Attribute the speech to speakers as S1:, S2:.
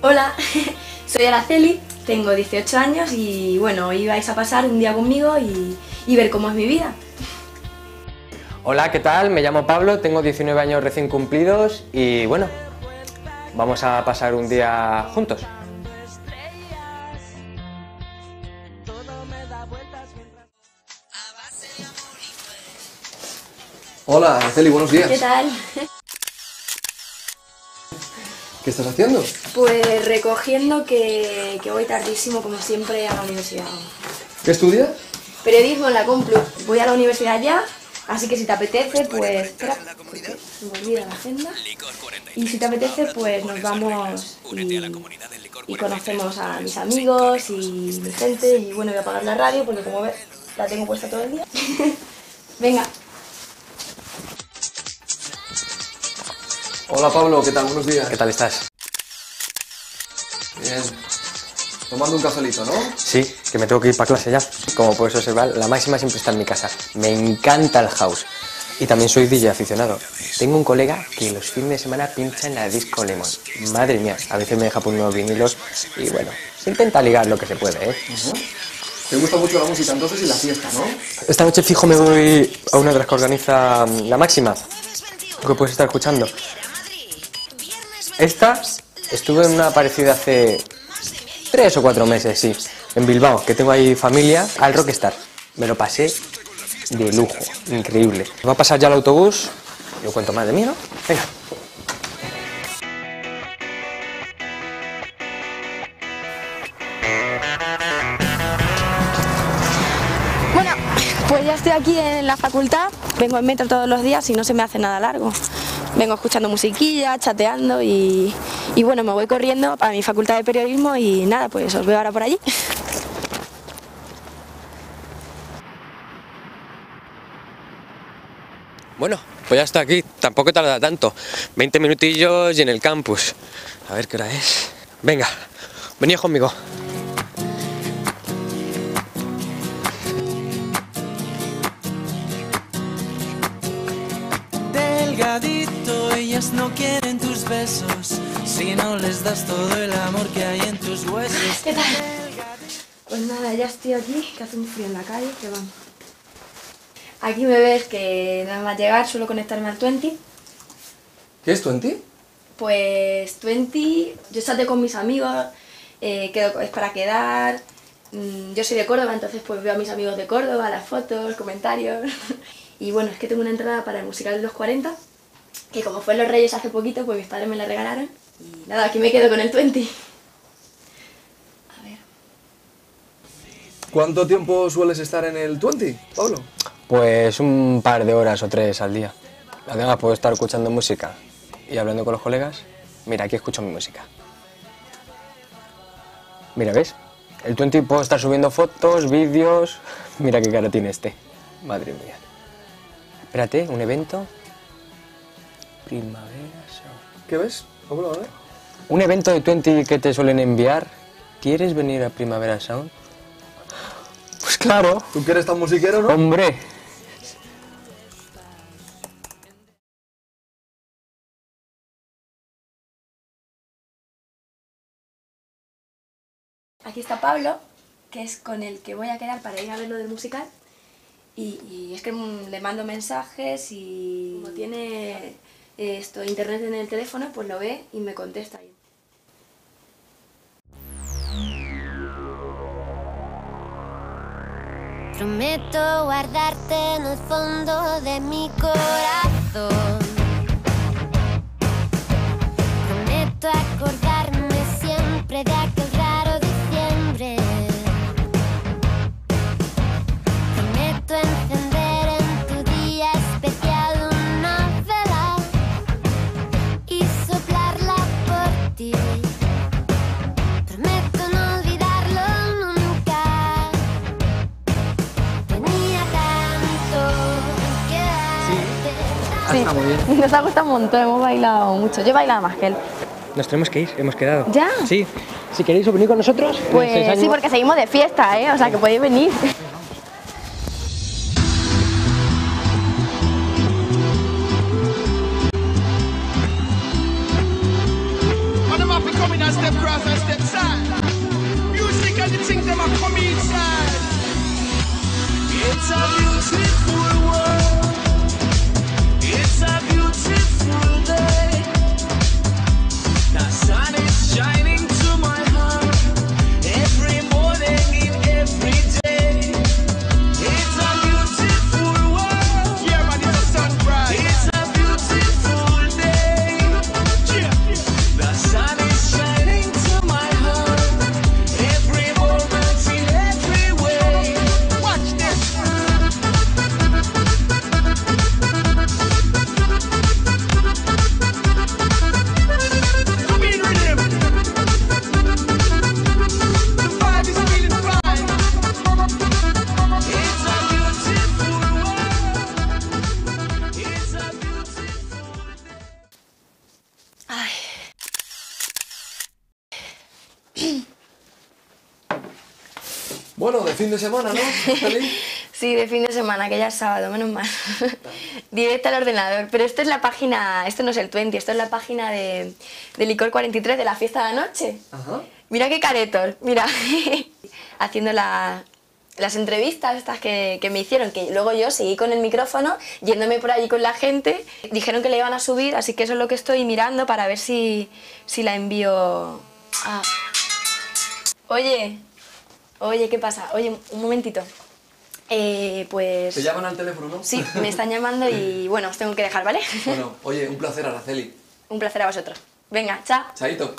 S1: Hola, soy Araceli, tengo 18 años y bueno, hoy vais a pasar un día conmigo y, y ver cómo es mi vida.
S2: Hola, ¿qué tal? Me llamo Pablo, tengo 19 años recién cumplidos y bueno, vamos a pasar un día juntos.
S3: Hola, Araceli, buenos días.
S1: ¿Qué tal?
S3: ¿Qué estás haciendo?
S1: Pues recogiendo que, que voy tardísimo como siempre a la universidad.
S3: ¿Qué estudias?
S1: Periodismo en la Complu. Voy a la universidad ya, así que si te apetece, pues... Espera, se me olvida la agenda. Y si te apetece, pues nos vamos y, y conocemos a mis amigos y mi gente. Y bueno, voy a apagar la radio porque como ves, la tengo puesta todo el día. Venga,
S3: Hola Pablo, ¿qué tal? Buenos días.
S2: ¿Qué tal estás?
S3: Bien. Tomando un cafelito, ¿no?
S2: Sí, que me tengo que ir para clase ya. Como puedes observar, la máxima siempre está en mi casa. Me encanta el house. Y también soy DJ aficionado. Tengo un colega que los fines de semana pincha en la disco Lemon. Madre mía, a veces me deja por unos vinilos y bueno, se intenta ligar lo que se puede, ¿eh?
S3: Te gusta mucho la música entonces y la fiesta, ¿no?
S2: Esta noche fijo me voy a una de las que organiza mm, la máxima. Lo que puedes estar escuchando. Esta estuve en una parecida hace tres o cuatro meses, sí, en Bilbao, que tengo ahí familia, al Rockstar. Me lo pasé de lujo, increíble. Va a pasar ya el autobús, yo cuento más de mí, ¿no? Venga.
S1: Bueno, pues ya estoy aquí en la facultad, vengo en metro todos los días y no se me hace nada largo. Vengo escuchando musiquilla, chateando y, bueno, me voy corriendo para mi facultad de periodismo y nada, pues os veo ahora por allí.
S2: Bueno, pues ya está aquí, tampoco tarda tanto. 20 minutillos y en el campus. A ver qué hora es. Venga, venid conmigo.
S4: No quieren tus besos si no les das todo el amor que hay en tus huesos.
S1: ¿Qué tal? Pues nada, ya estoy aquí, que hace un frío en la calle, que vamos. Aquí me ves que nada más llegar suelo conectarme al 20.
S3: ¿Qué es 20?
S1: Pues 20, yo salté con mis amigos, eh, quedo, es para quedar. Mm, Yo soy de Córdoba, entonces pues veo a mis amigos de Córdoba, las fotos, comentarios. Y bueno, es que tengo una entrada para el musical de los 40, que como fue en Los Reyes hace poquito, pues mis padres me la regalaron. Y nada, aquí me quedo con el 20. A ver.
S3: ¿Cuánto tiempo sueles estar en el 20, Pablo?
S2: Pues un par de horas o tres al día. Además puedo estar escuchando música y hablando con los colegas. Mira, aquí escucho mi música. Mira, ¿ves? El 20 puedo estar subiendo fotos, vídeos. Mira qué cara tiene este. Madre mía. Espérate, un evento. Primavera Sound.
S3: ¿Qué ves, Pablo? A ver.
S2: Un evento de 20 que te suelen enviar. ¿Quieres venir a Primavera Sound? Pues claro.
S3: ¿Tú que eres tan musiquero, no?
S2: Hombre.
S1: Aquí está Pablo, que es con el que voy a quedar para ir a ver lo del musical. Y, y es que le mando mensajes y como tiene esto, internet en el teléfono, pues lo ve y me contesta.
S5: Prometo guardarte en el fondo de mi corazón. Prometo acordarme siempre de aquel
S1: Nos ha gustado un montón, hemos bailado mucho. Yo he bailado más que él.
S2: Nos tenemos que ir, hemos quedado.
S1: ¿Ya?
S2: Sí. Si queréis venir con nosotros,
S1: pues,
S2: pues
S1: sí, porque seguimos de fiesta, ¿eh? O sea, que podéis venir.
S3: Bueno, de fin de semana, ¿no? Feliz.
S1: Sí, de fin de semana, que ya es sábado, menos mal. Directo al ordenador. Pero esto es la página, esto no es el 20, esto es la página de, de Licor 43 de la fiesta de anoche.
S3: Ajá.
S1: Mira qué caretos, mira. Haciendo la- las entrevistas estas que, que me hicieron, que luego yo seguí con el micrófono, yéndome por allí con la gente. Dijeron que la iban a subir, así que eso es lo que estoy mirando para ver si, si la envío a... Oye, oye, ¿qué pasa? Oye, un momentito. Eh, pues...
S3: Te llaman al teléfono, ¿no?
S1: Sí, me están llamando y bueno, os tengo que dejar, ¿vale?
S3: Bueno, oye, un placer, Araceli.
S1: Un placer a vosotros. Venga, chao.
S3: Chaito.